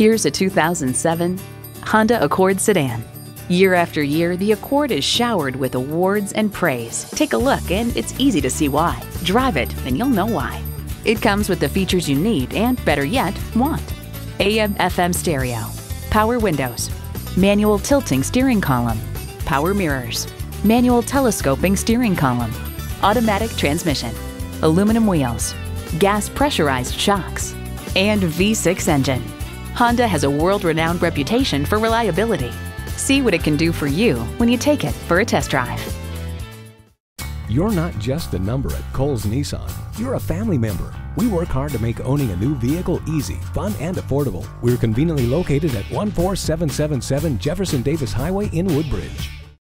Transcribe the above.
Here's a 2007 Honda Accord sedan. Year after year, the Accord is showered with awards and praise. Take a look, and it's easy to see why. Drive it, and you'll know why. It comes with the features you need and, better yet, want. AM FM stereo, power windows, manual tilting steering column, power mirrors, manual telescoping steering column, automatic transmission, aluminum wheels, gas pressurized shocks, and V6 engine. Honda has a world renowned reputation for reliability. See what it can do for you when you take it for a test drive. You're not just a number at Cowles Nissan. You're a family member. We work hard to make owning a new vehicle easy, fun, and affordable. We're conveniently located at 14777 Jefferson Davis Highway in Woodbridge.